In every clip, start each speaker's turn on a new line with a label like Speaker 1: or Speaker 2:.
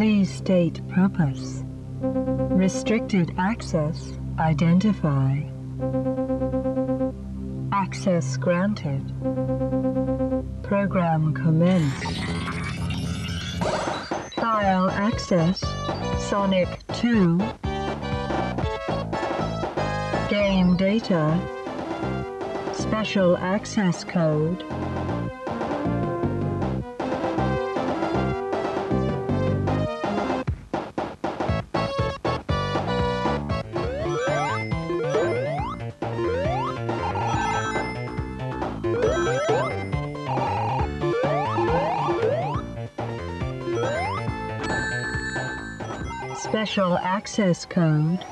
Speaker 1: Please state purpose. Restricted access identify. Access granted. Program commenced. File access Sonic 2. Game data. Special access code. Special access code.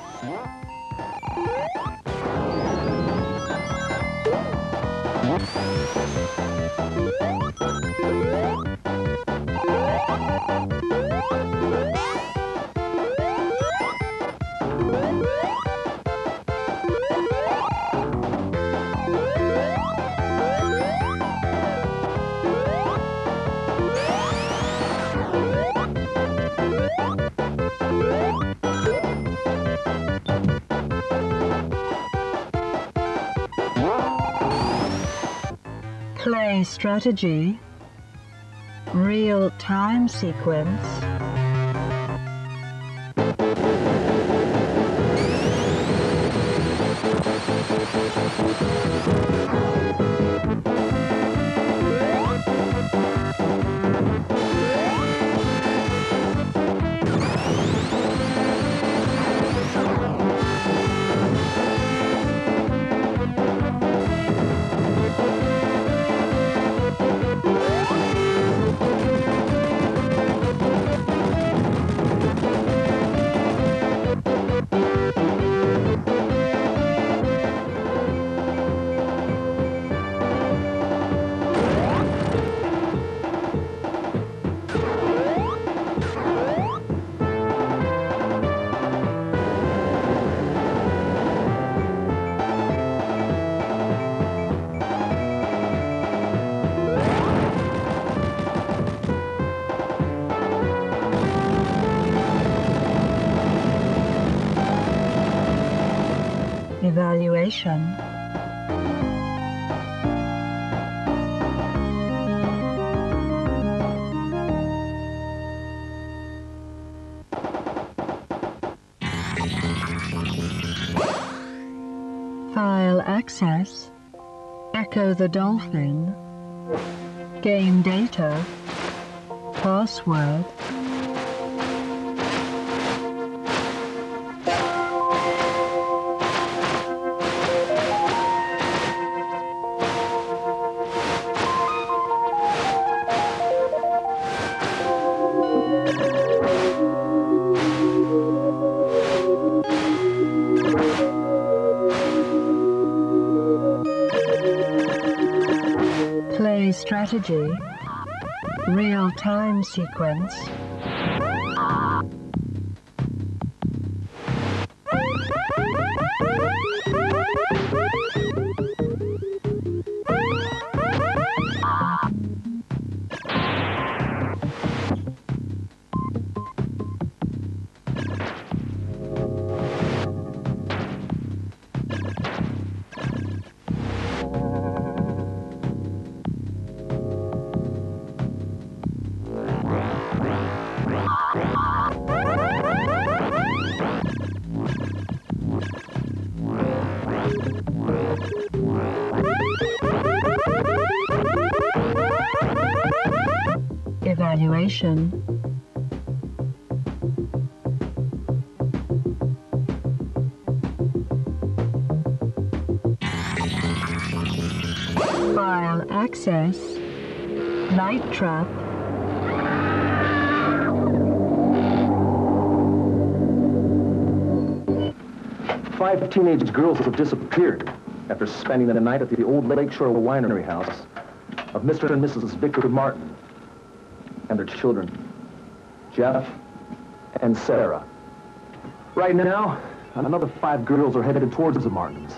Speaker 1: Play strategy. Real time sequence. File access. Ecco the Dolphin. Game data. Password. Strategy. Real time sequence. File access. Night trap.
Speaker 2: Five teenage girls have disappeared after spending the night at the old Lakeshore Winery house of Mr. and Mrs. Victor Martin children, Jeff and Sarah. Right now, another five girls are headed towards the Martins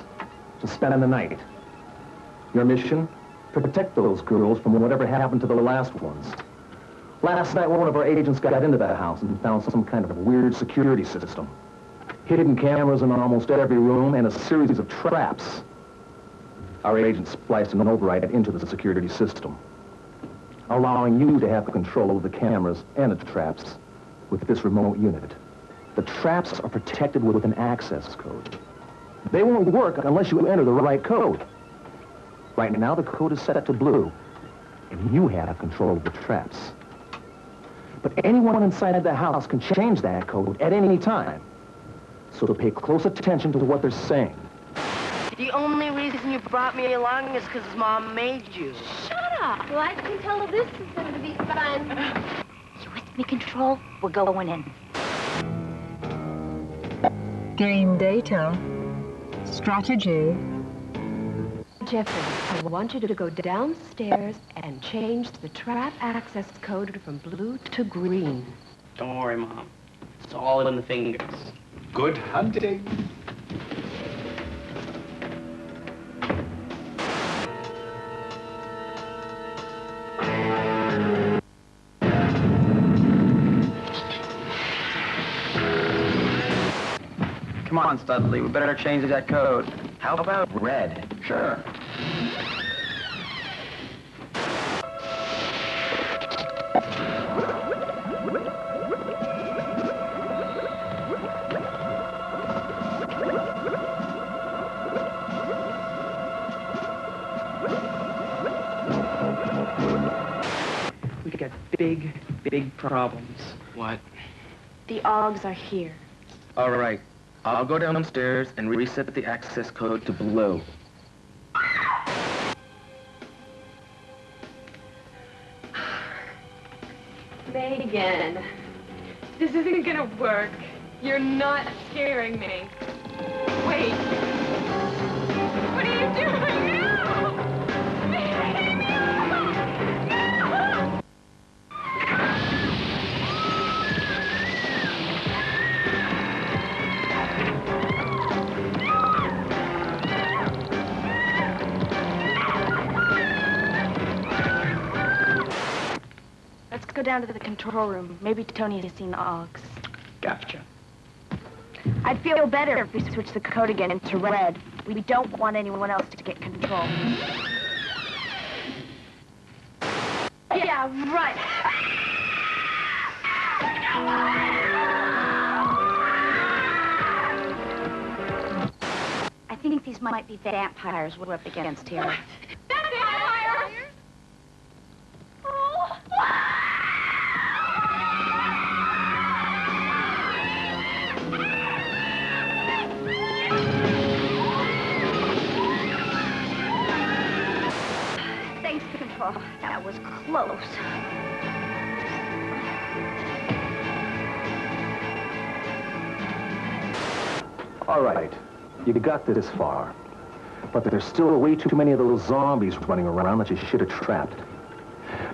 Speaker 2: to spend the night. Your mission? To protect those girls from whatever happened to the last ones. Last night, one of our agents got into that house and found some kind of weird security system. Hidden cameras in almost every room and a series of traps. Our agent spliced an override into the security system, allowing you to have control over the cameras and the traps with this remote unit. The traps are protected with an access code. They won't work unless you enter the right code. Right now, the code is set up to blue, and you have control of the traps. But anyone inside the house can change that code at any time. So to pay close attention to what they're saying.
Speaker 3: The only reason you brought me along is because Mom made you.
Speaker 4: Shut up. Well, I can tell this is going to be fun. You with me, Control? We're going in.
Speaker 1: Game data. Strategy.
Speaker 5: Jeffrey, I want you to go downstairs and change the trap access code from blue to green.
Speaker 6: Don't worry, Mom. It's all in the fingers.
Speaker 7: Good hunting.
Speaker 6: On, Studley. We better change that code. How about red?
Speaker 7: Sure.
Speaker 6: We got big, big problems. What?
Speaker 4: The Augs are here.
Speaker 6: All right. I'll go downstairs and reset the access code to blue.
Speaker 5: Megan, this isn't gonna work. You're not scaring me. Wait. What are you doing?
Speaker 4: Go down to the control room. Maybe Tony has seen the Augs.
Speaker 6: Gotcha.
Speaker 4: I'd feel better if we switch the code again into red. We don't want anyone else to get control. Yeah, right. I think these might be vampires we're up against here.
Speaker 2: You got this far. But there's still way too many of those zombies running around that you should have trapped.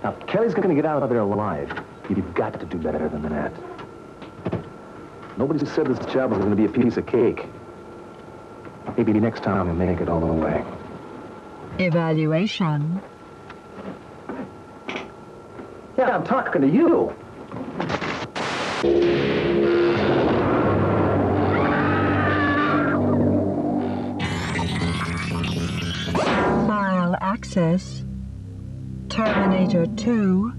Speaker 2: Now, Kelly's gonna get out of there alive. You've got to do better than that. Nobody said this job was gonna be a piece of cake. Maybe next time we'll make it all the way.
Speaker 1: Evaluation.
Speaker 2: Yeah, I'm talking to you.
Speaker 1: Access. Terminator 2.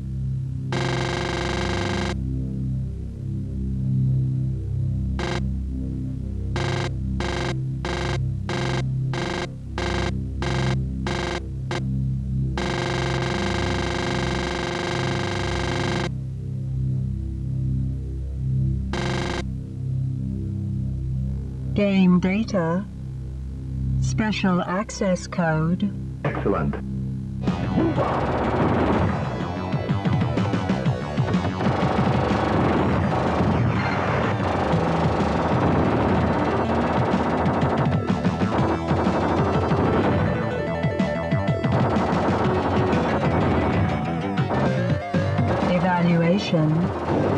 Speaker 1: Game data. Special access code.
Speaker 2: Excellent.
Speaker 1: Evaluation.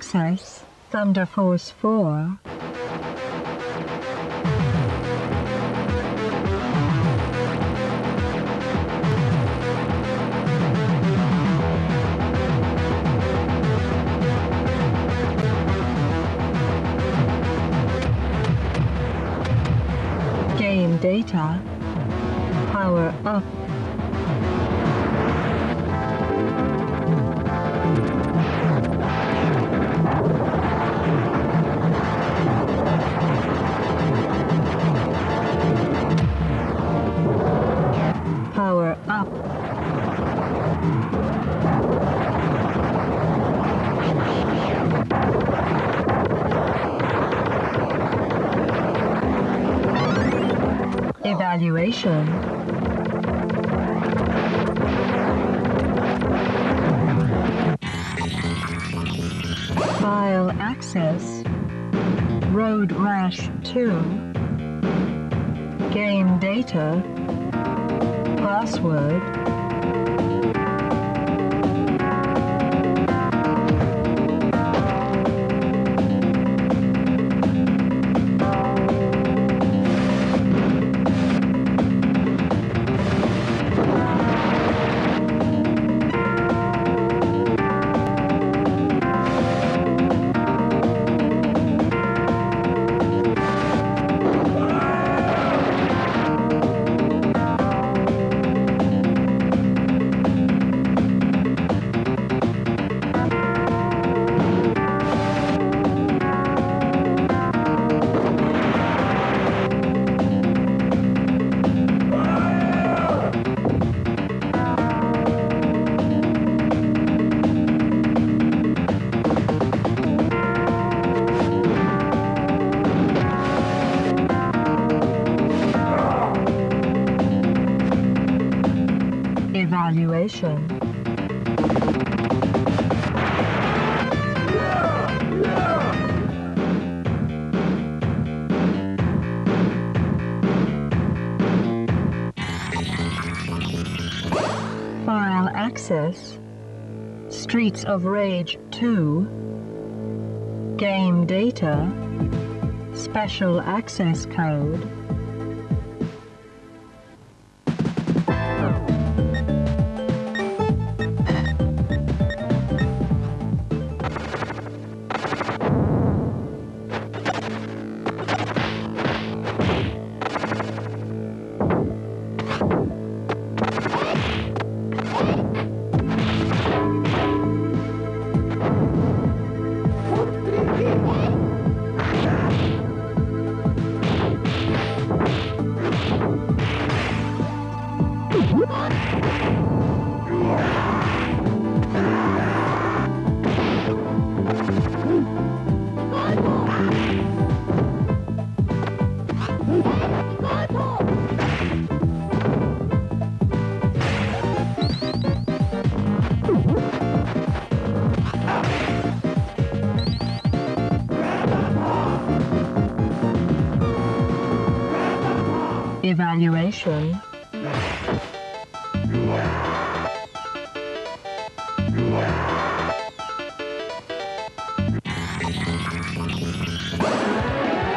Speaker 1: Access. Thunder Force 4. Evaluation. File access. File access. Streets of Rage 2. Game data. Special access code. Evaluation.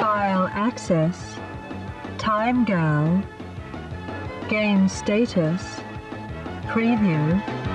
Speaker 1: File access. Time Gal, Game status. Preview.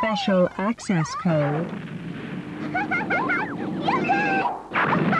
Speaker 1: Special access code.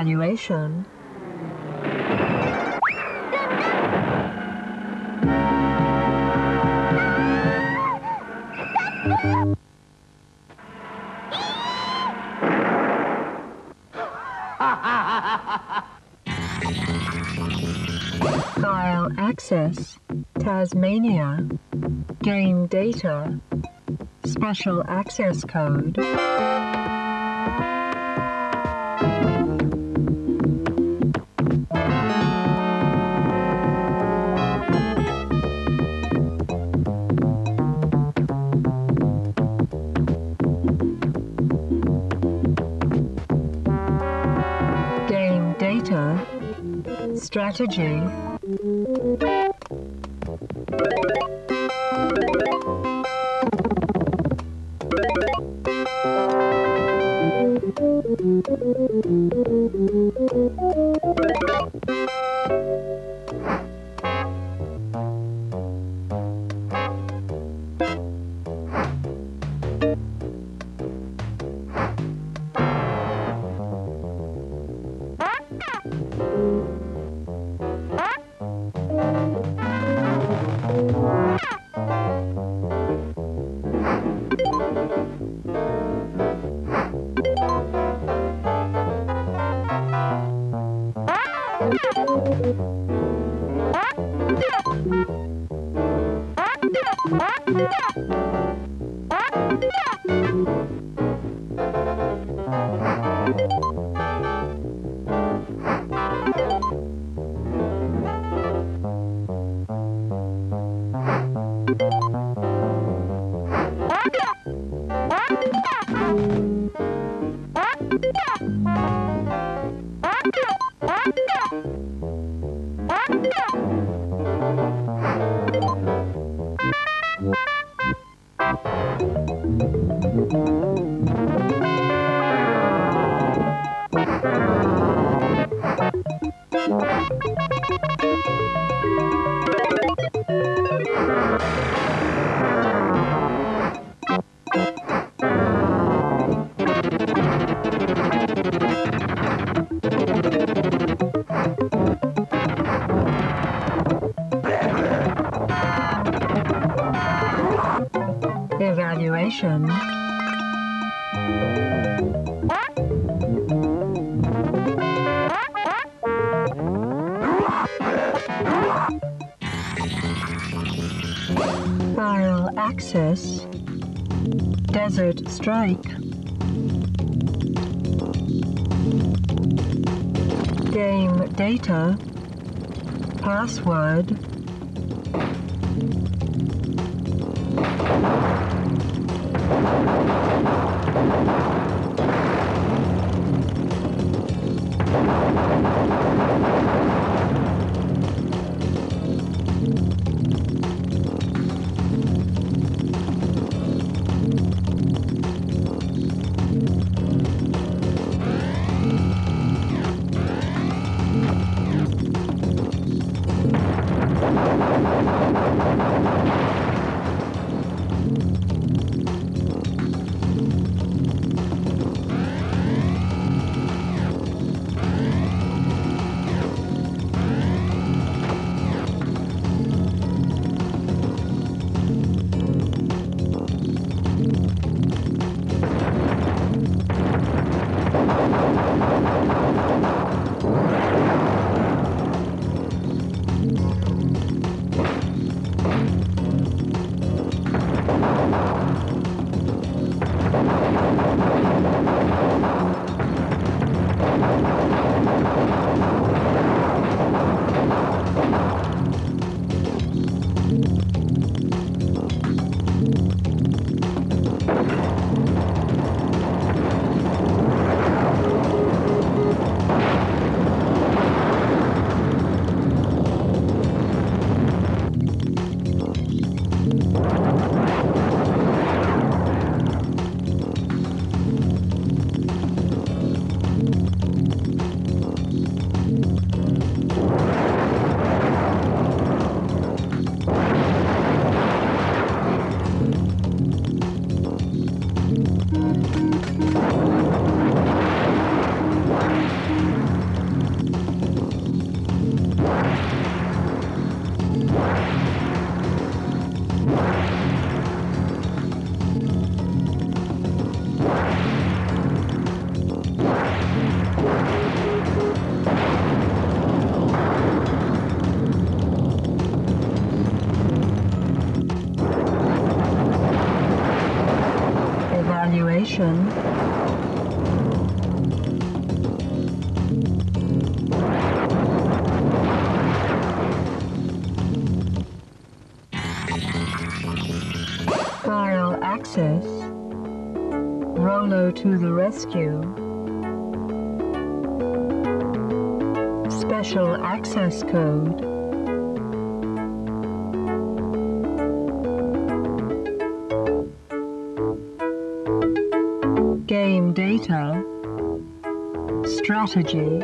Speaker 1: Evaluation. File access. Taz-Mania. Game data. Special access code. Strategy. Evaluation. File access. Desert Strike. Game data. Password. Rescue. Special access code. Game data. Strategy.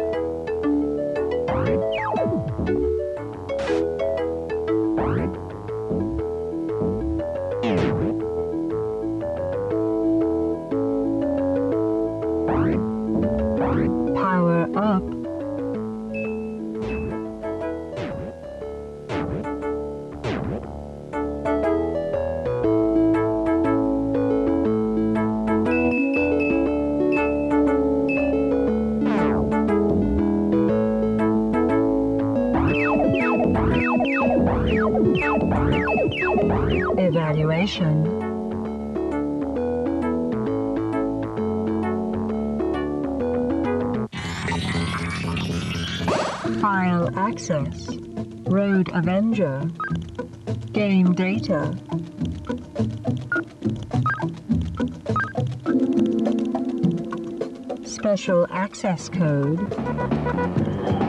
Speaker 1: File access. Road Avenger. Game data. Special access code.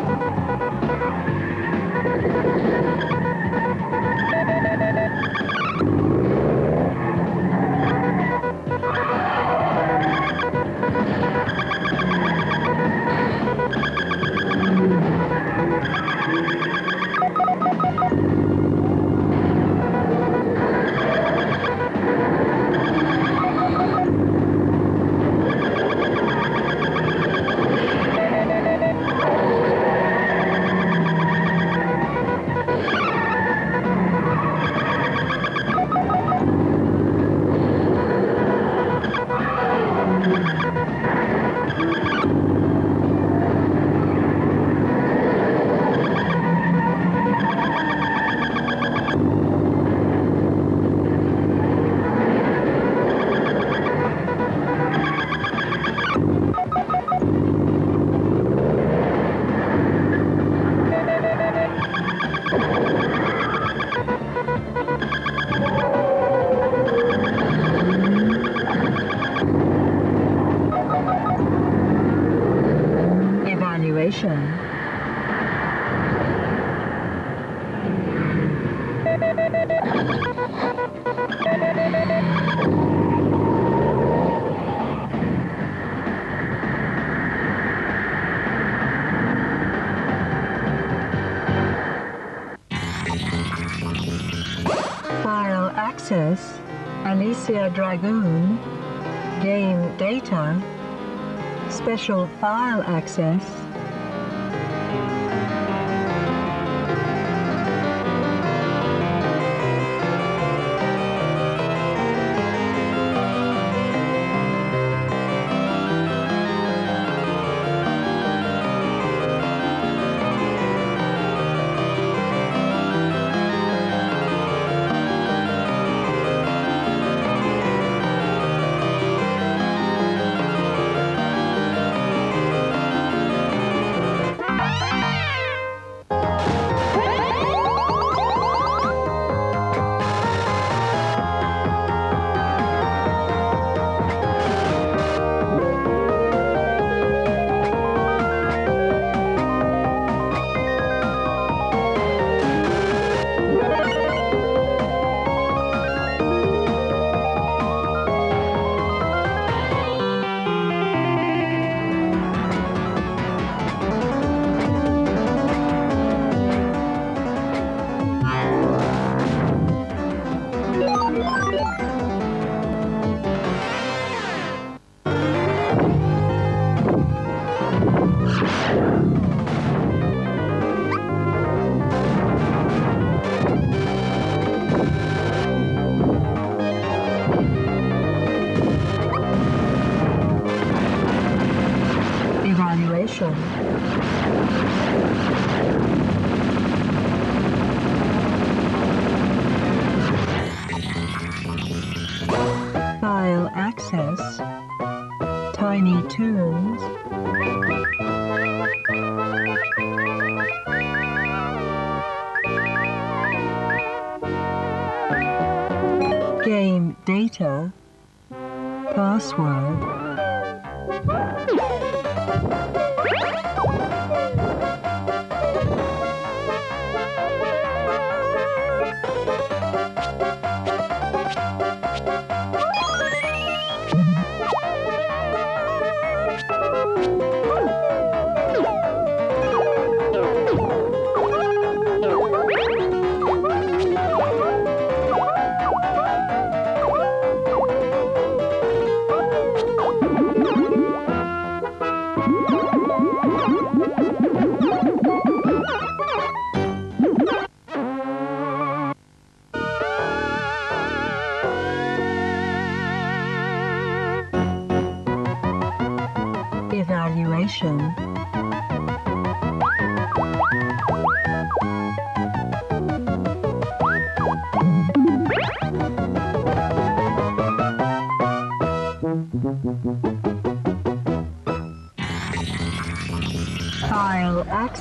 Speaker 1: Dragoon. Game data. Special file access.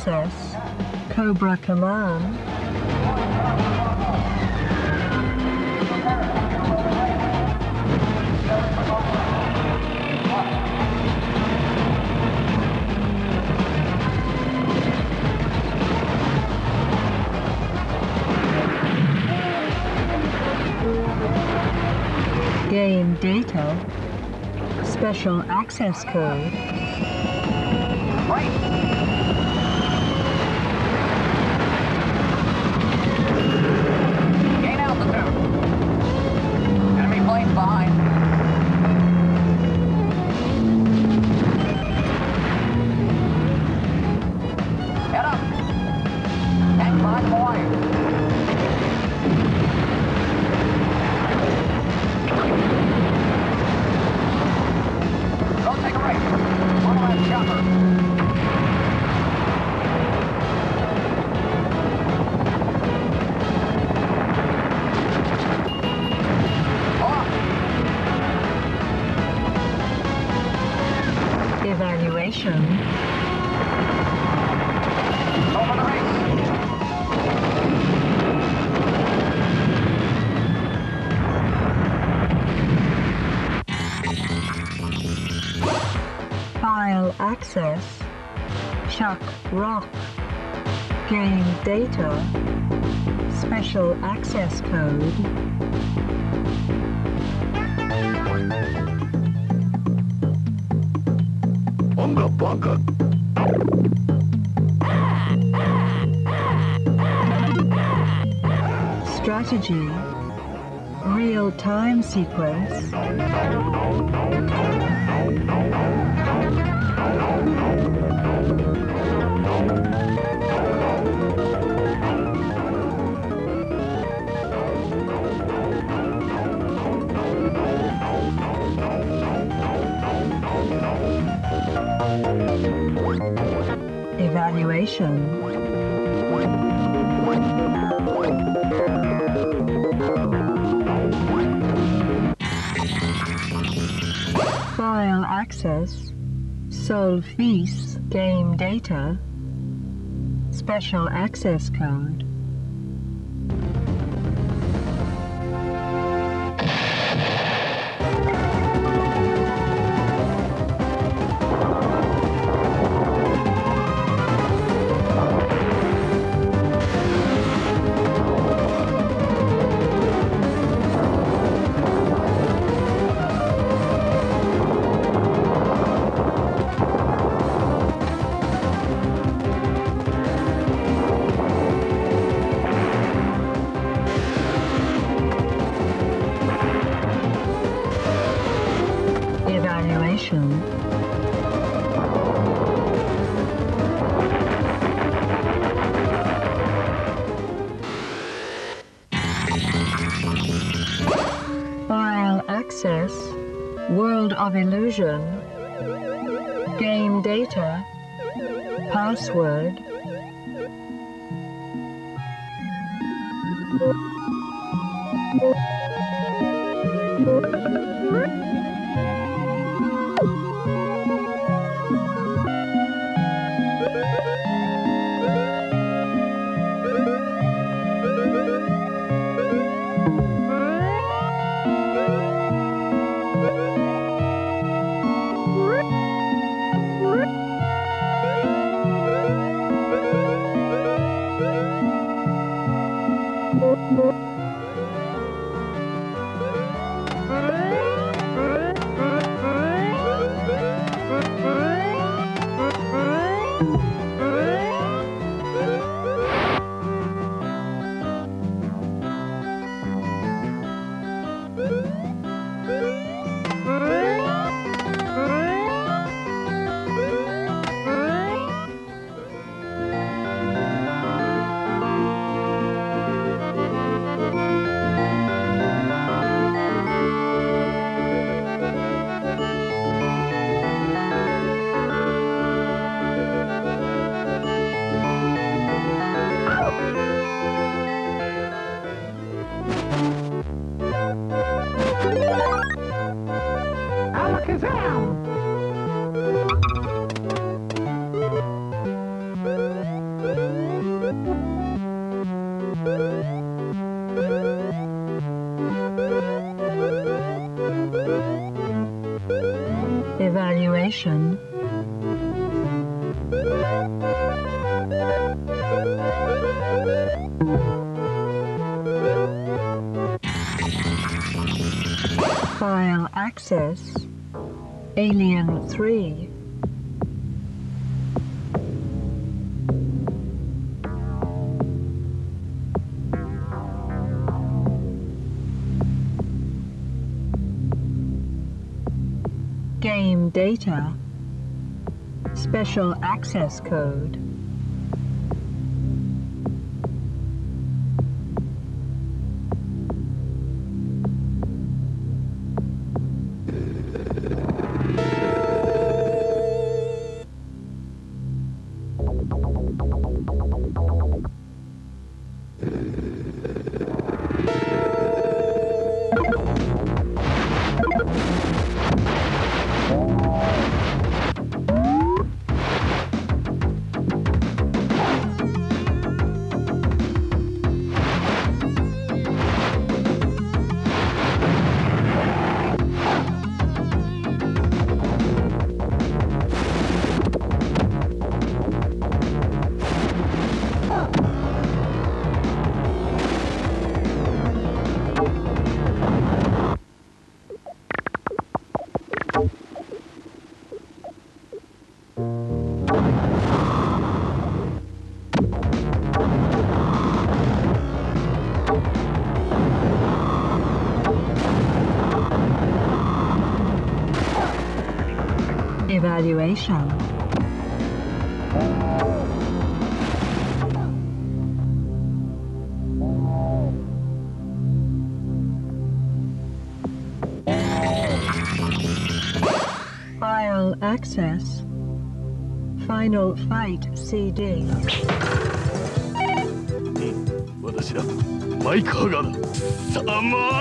Speaker 1: Access. Cobra command. Game data. Special access code.
Speaker 8: Gain
Speaker 1: Game data. Special access code. Strategy. Real time sequence. File access. Sol-Feace game data. Special access code. Of Alien 3. Game data. Special access code. Evaluation. File access. Final fight CD.
Speaker 9: 私はマイカーガーだサマ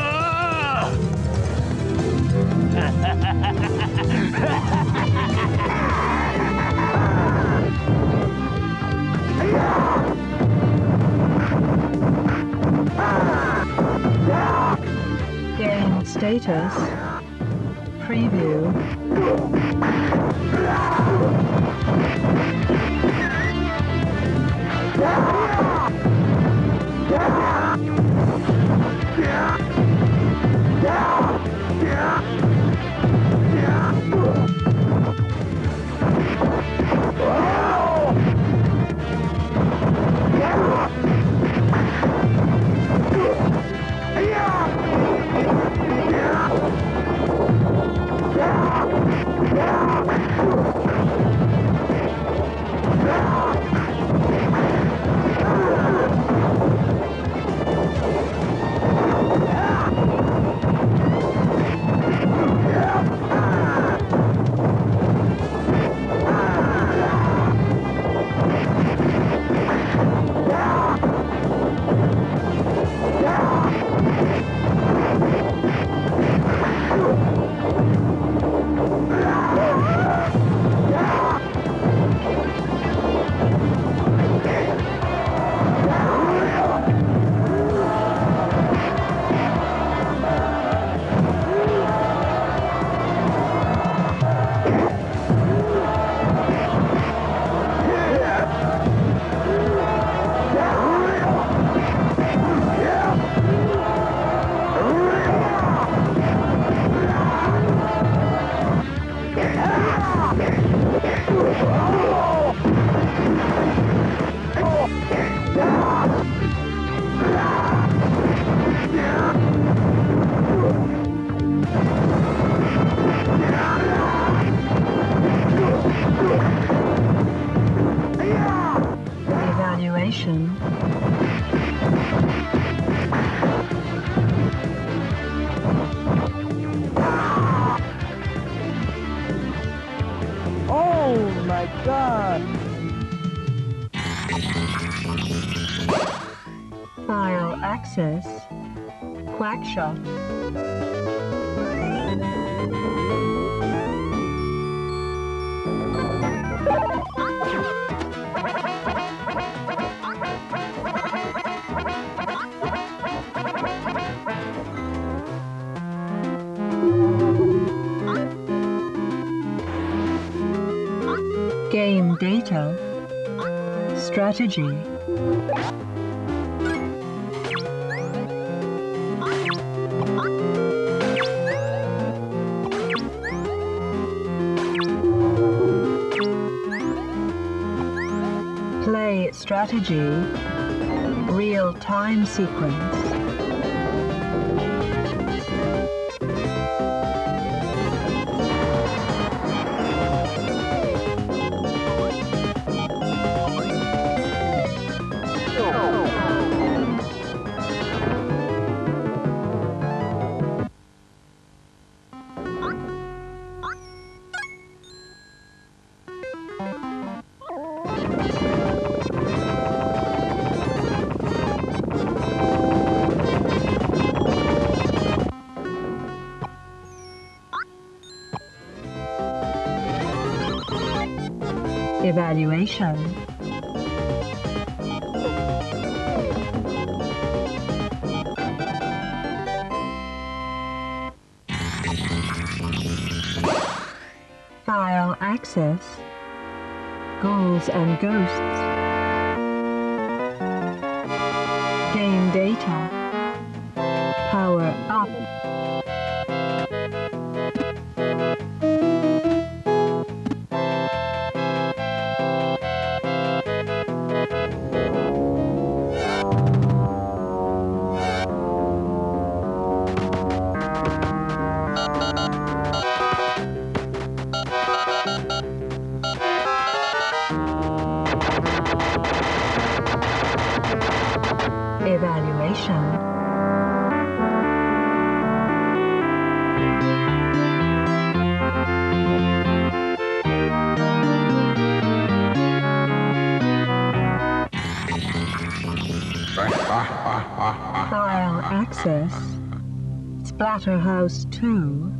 Speaker 1: QuackShot Game data, strategy. Strategy. Real time sequence. Evaluation. File access. Ghouls and ghosts. Splatterhouse 2.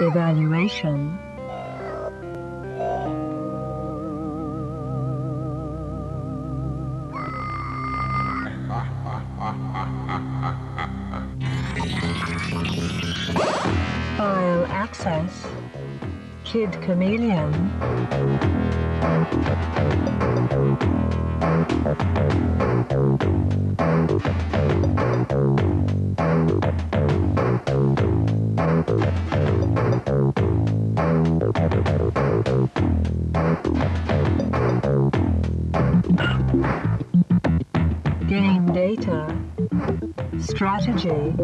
Speaker 1: Evaluation. Kid Chameleon. Strategy.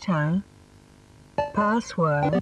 Speaker 1: Data. Password.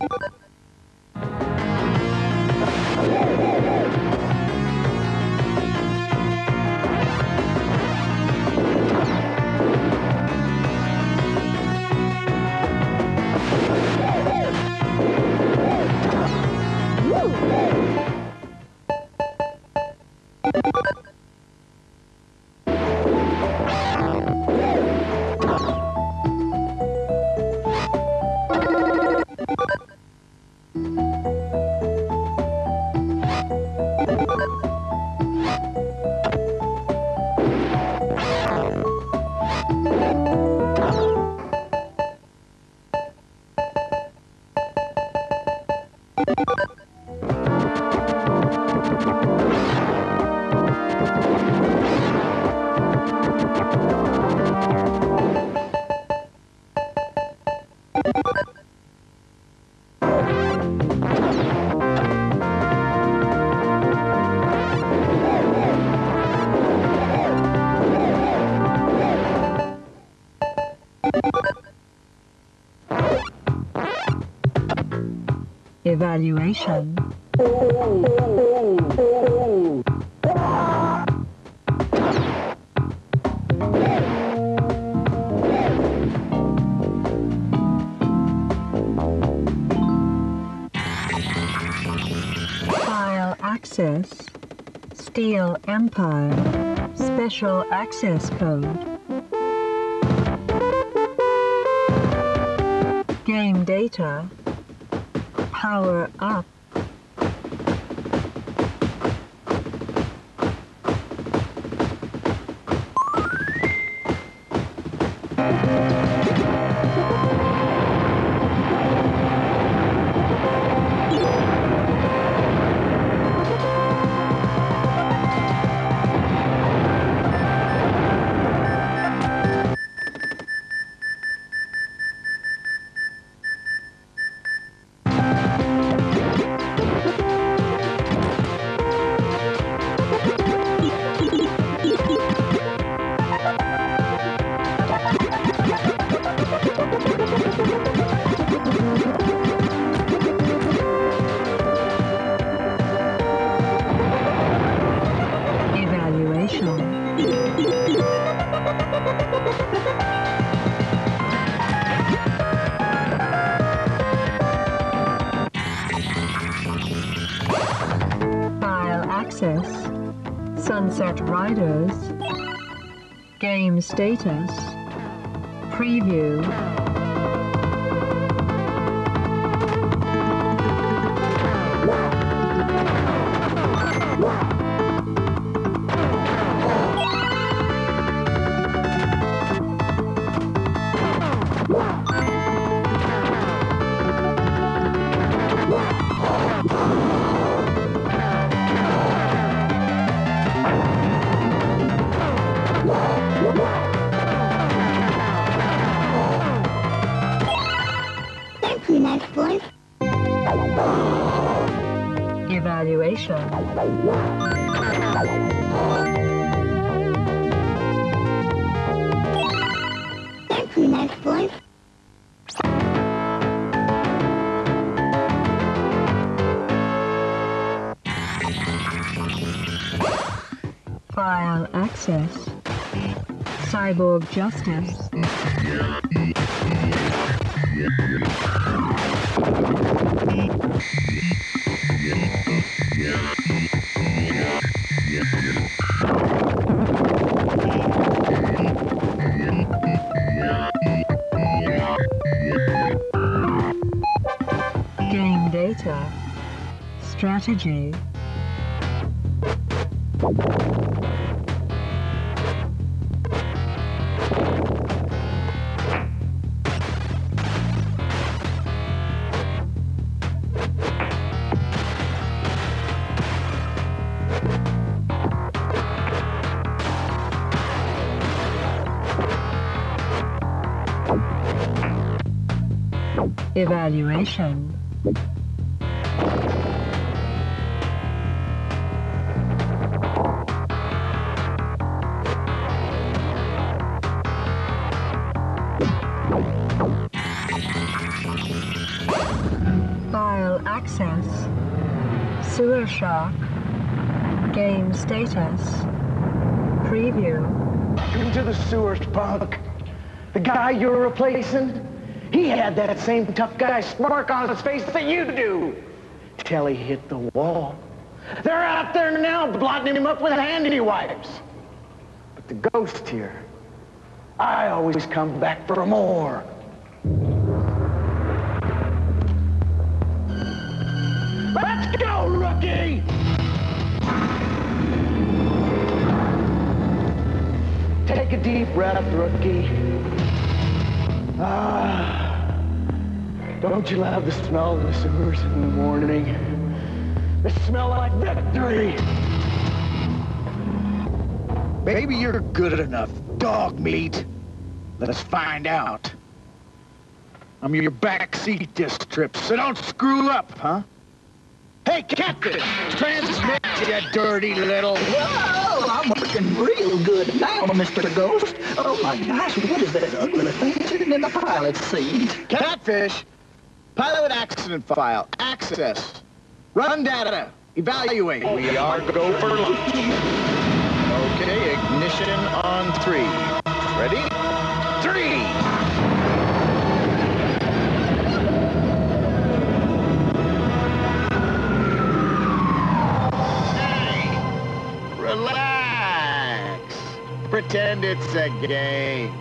Speaker 1: Evaluation. File access. Steel Empire. Special access code. Status. Preview. Evaluation.
Speaker 10: Nice voice.
Speaker 1: File access. Cyborg Justice. Game data. Strategy. Evaluation. File access. Sewer Shark. Game status. Preview.
Speaker 8: Into the sewers, punk. The guy you're replacing, he had that same tough guy smirk on his face that you do. Till he hit the wall. They're out there now blotting him up with handy wipes. But the ghost here, I always come back for more. Let's go, rookie! Take a deep breath, rookie. Ah, don't you love the smell of the sewers in the morning? They smell like victory.
Speaker 11: Maybe you're good enough. Dog meat. Let's find out. I'm your backseat this trip, so don't screw up, huh? Hey, Captain! Transmit, you dirty little...
Speaker 12: Whoa, I'm working real good now, Mr. Ghost. Oh my gosh, what is that ugly thing sitting in the pilot's seat?
Speaker 11: Catfish! Pilot accident file. Access. Run data. Evaluate. We are go for launch. Okay, ignition on three. Ready? Three! Hey! Relax. Pretend it's a game.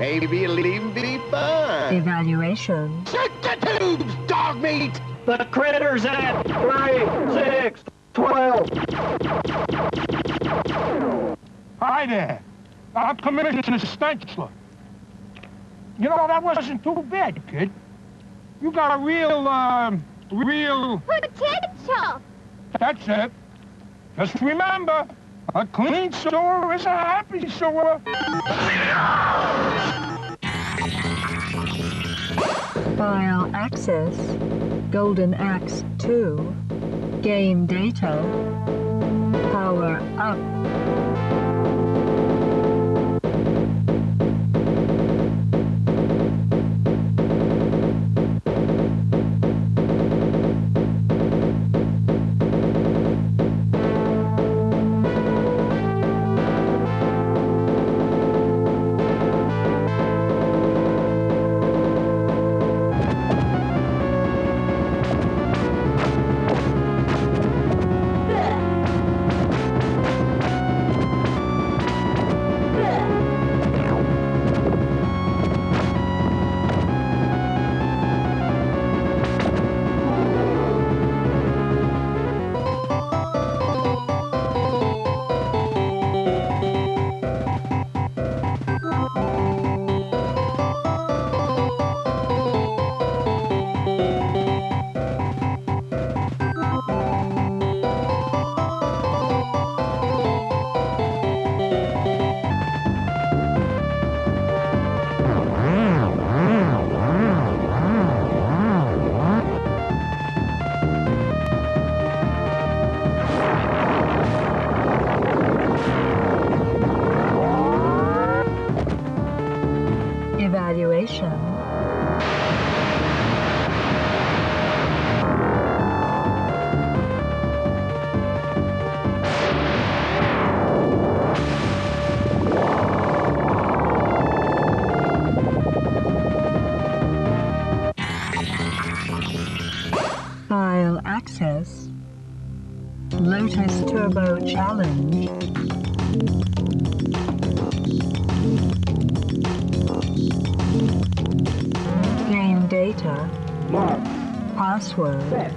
Speaker 11: Maybe it'll even be fun.
Speaker 1: Evaluation.
Speaker 11: Shut the tubes, dog meat!
Speaker 8: The critter's at three, six, twelve.
Speaker 13: Hi there. I'm Commissioner Stenchler. You know, that wasn't too bad, kid. You got a real, um, real...
Speaker 10: Potential!
Speaker 13: That's it. Just remember, a clean sewer is a happy sewer.
Speaker 1: File access. Golden Axe 2. Game data. Power up. Challenge. Game data.
Speaker 8: Mark,
Speaker 1: Password.
Speaker 8: set,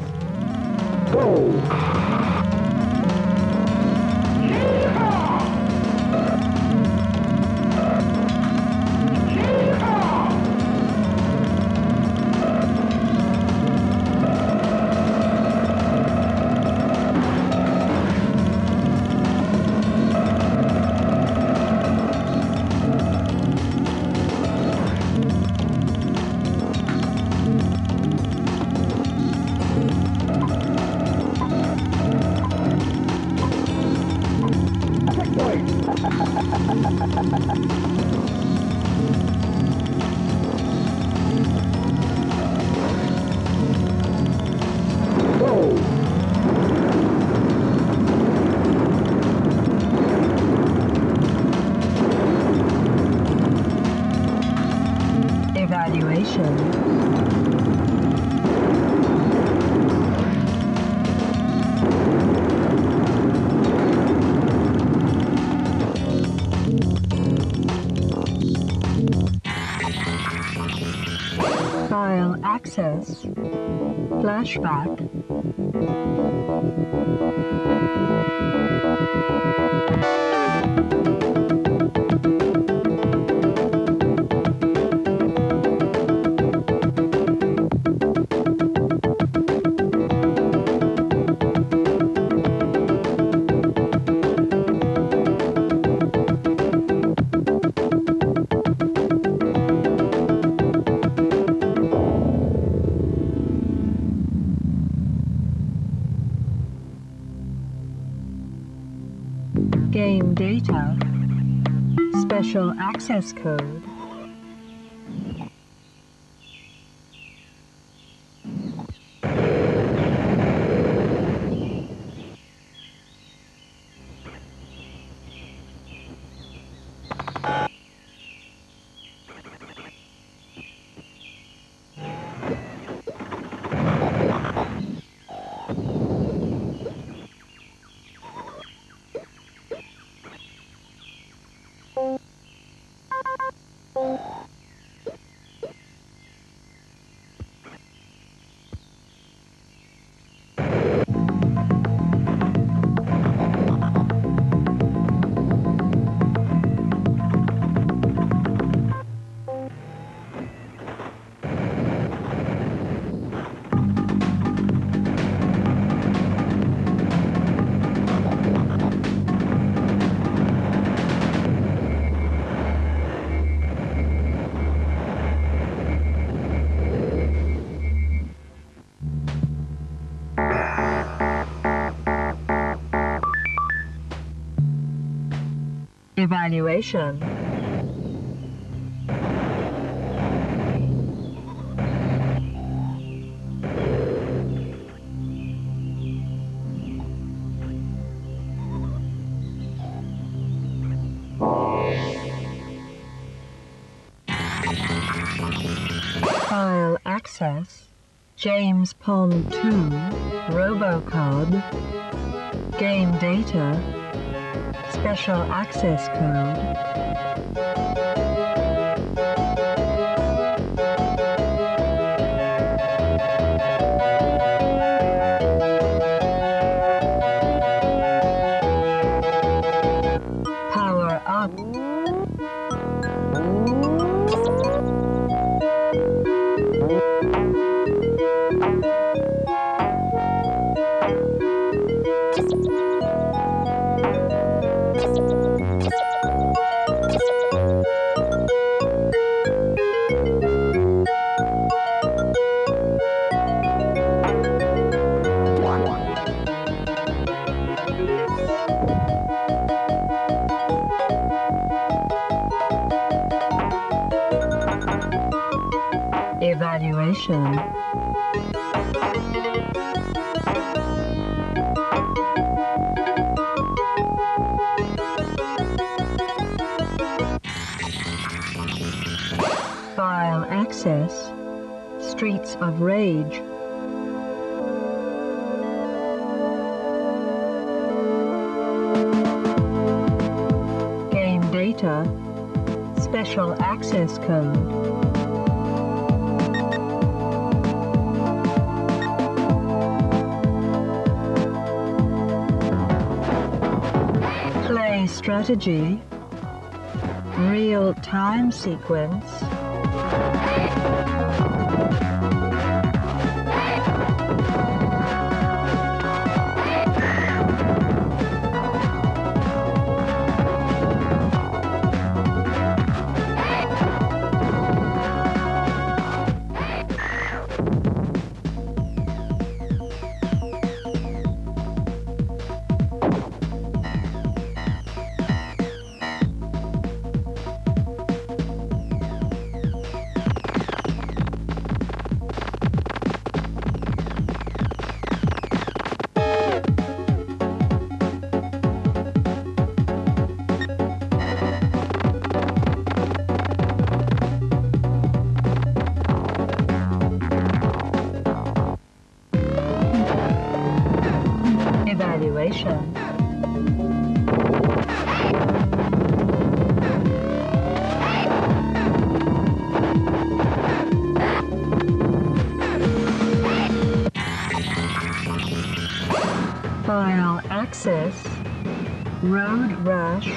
Speaker 1: Access. Flashback. Access code. Evaluation. File access. James Pond 2. Robocod. Game data. Special access code. File access. Streets of Rage. Game data. Special access code. Play strategy. Real time sequence. Road Rash.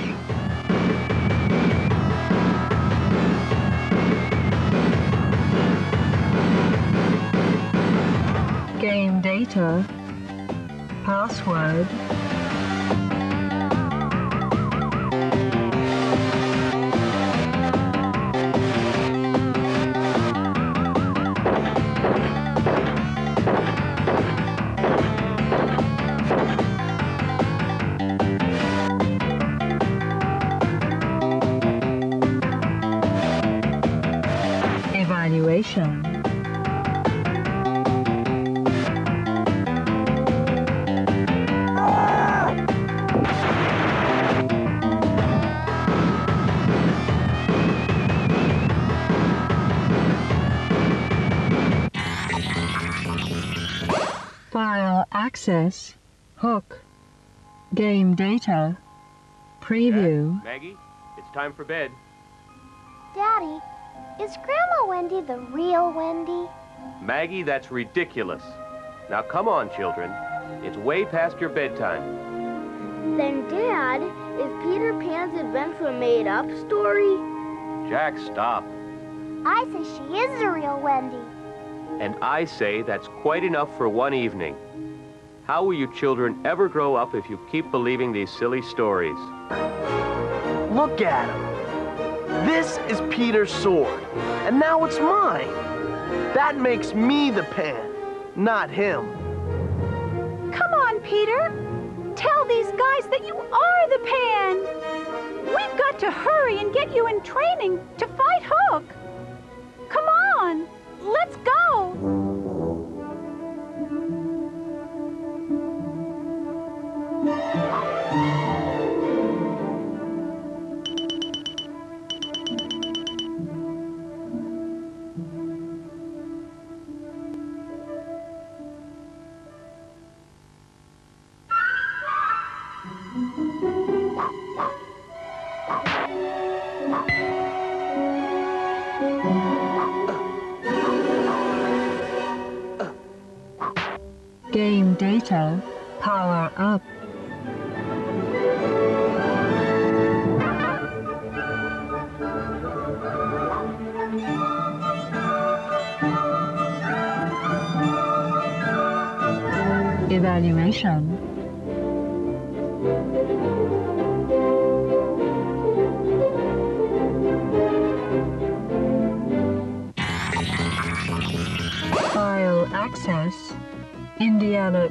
Speaker 1: Game data. Password. Access. Hook. Game data. Preview.
Speaker 14: Maggie, it's time for bed.
Speaker 15: Daddy, is Grandma Wendy the real Wendy?
Speaker 14: Maggie, that's ridiculous. Now come on, children. It's way past your bedtime.
Speaker 3: Then, Dad, is Peter Pan's adventure a made-up story?
Speaker 14: Jack, stop.
Speaker 15: I say she is the real Wendy.
Speaker 14: And I say that's quite enough for one evening. How will you children ever grow up if you keep believing these silly stories?
Speaker 8: Look at him. This is Peter's sword, and now it's mine. That makes me the pan, not him.
Speaker 16: Come on, Peter. Tell these guys that you are the pan. We've got to hurry and get you in training to fight Hook. Come on, let's go.
Speaker 1: Game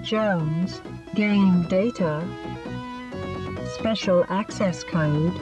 Speaker 1: Jones. Game data. Special access code.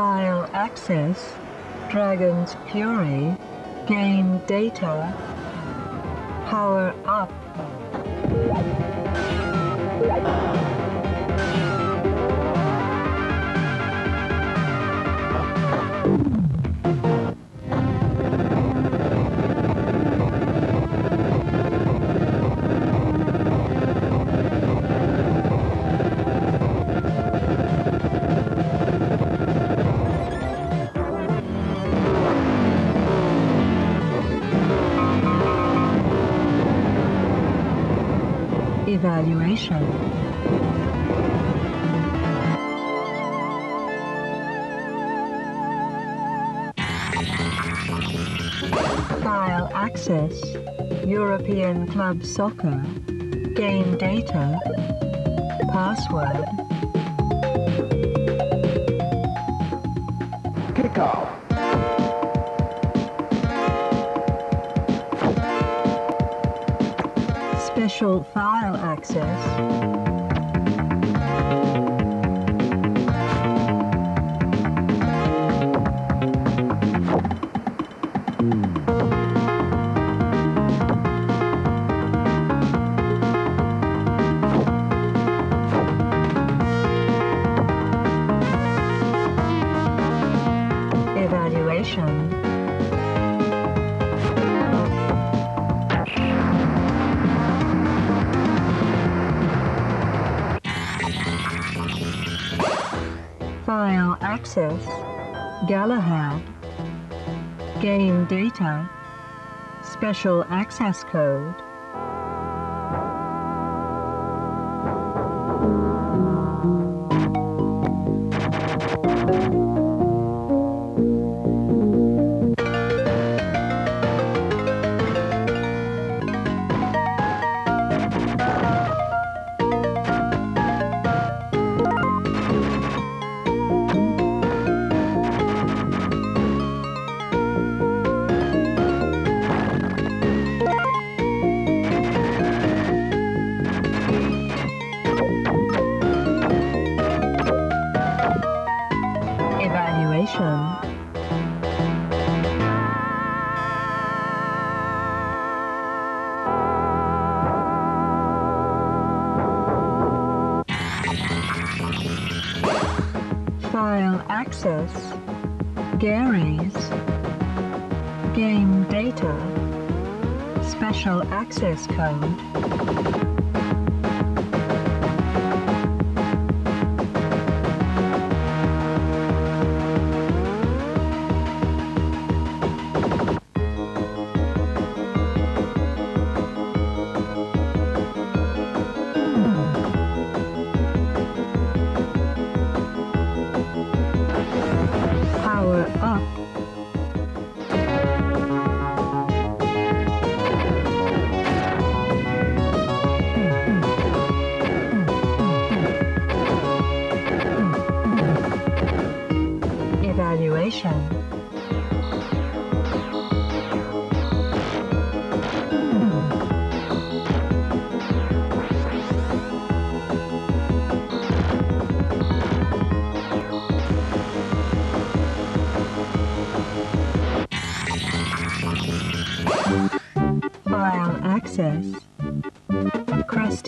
Speaker 1: File access. Dragon's Fury. Game data. Power up. Evaluation. File access. European Club Soccer. Game data. Password. Access. Access. Galahad. Game data. Special access code. File access. Gary's. Game data. Special access code.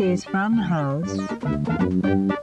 Speaker 1: Krusty's Funhouse. Game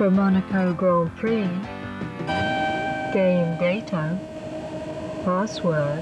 Speaker 1: Super Monaco Grand Prix. Game data. Password.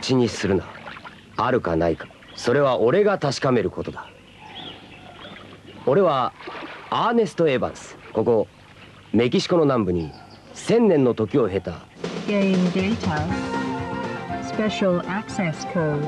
Speaker 17: 口にするな。あるかないか。それは俺が確かめることだ。俺はアーネスト・エヴァンス。ここメキシコの南部に千年の時を経た。
Speaker 1: Game data. Special access code.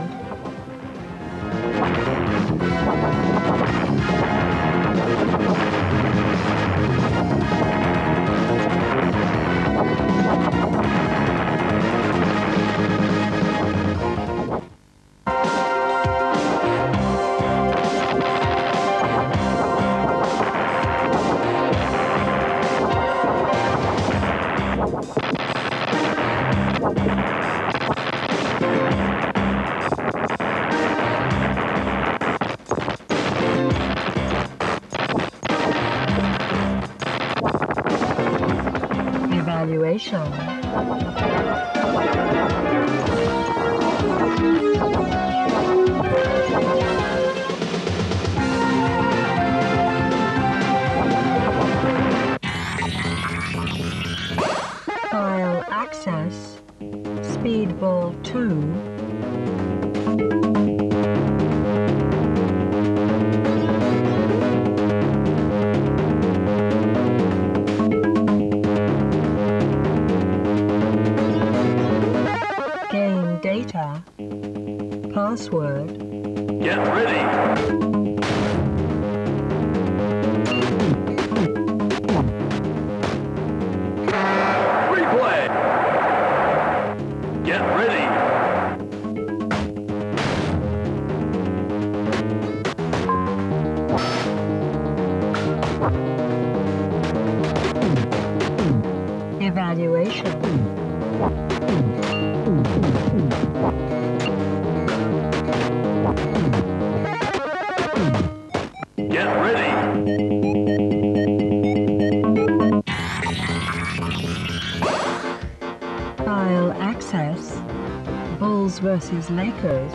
Speaker 1: Versus Lakers.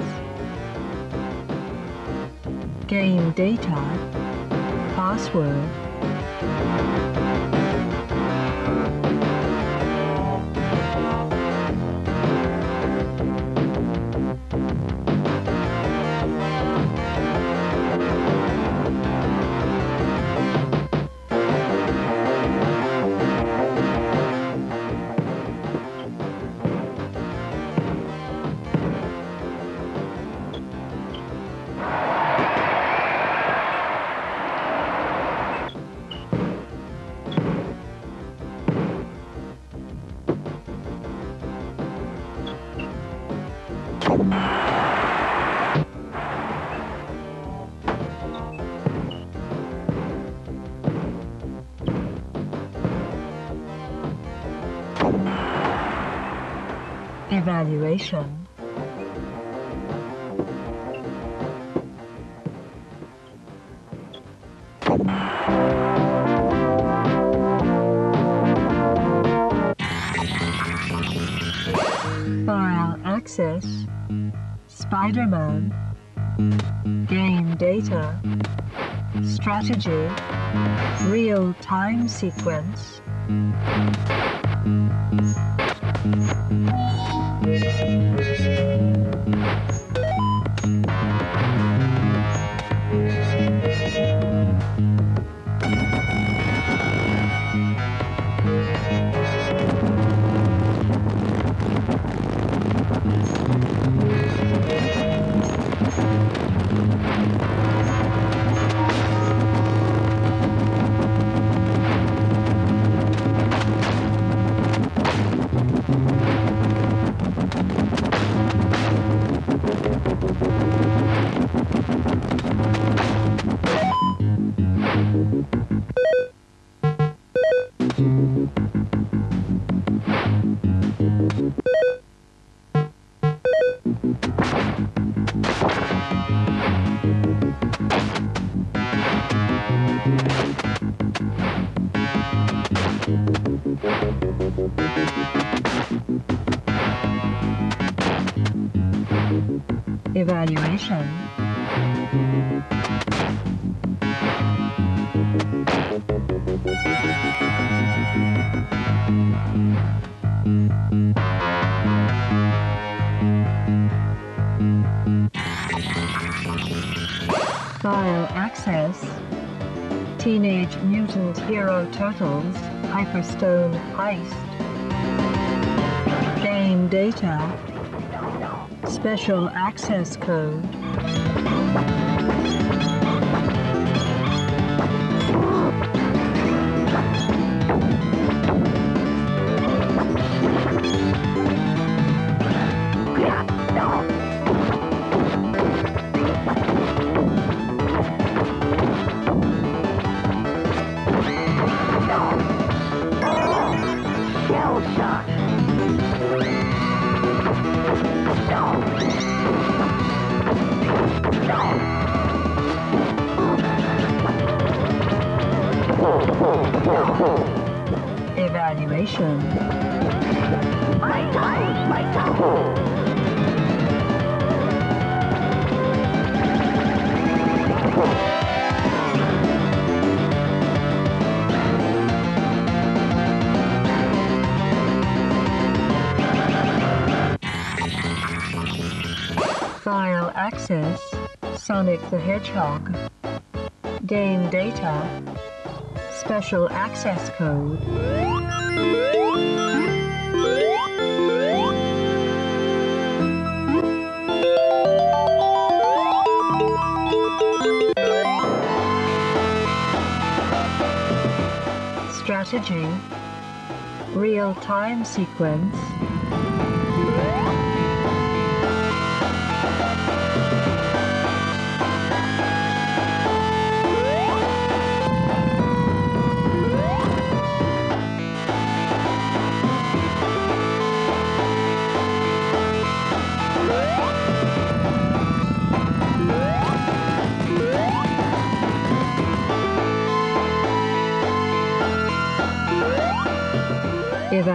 Speaker 1: Game data. Password. Evaluation. File access. Spider-Man. Game data. Strategy. Real time sequence. Evaluation. File access. Teenage Mutant Hero Turtles Hyperstone Heist. Game data. Special access code. Sonic the Hedgehog. Game data. Special access code. Strategy. Real time sequence.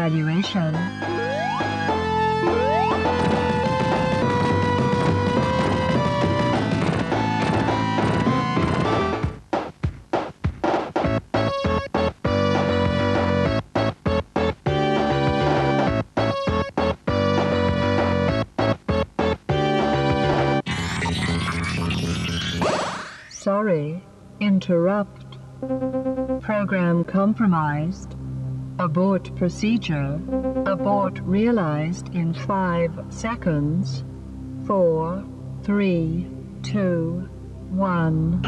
Speaker 1: Evaluation. Sorry, interrupt. Program compromised. Abort procedure. Abort realized in five seconds. Four, three, two, one.